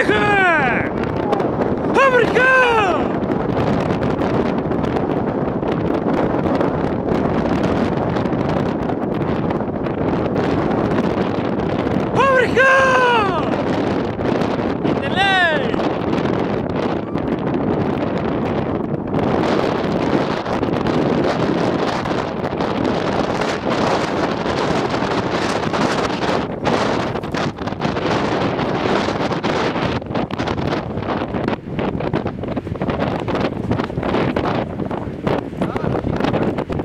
Fabrica! Fabrica!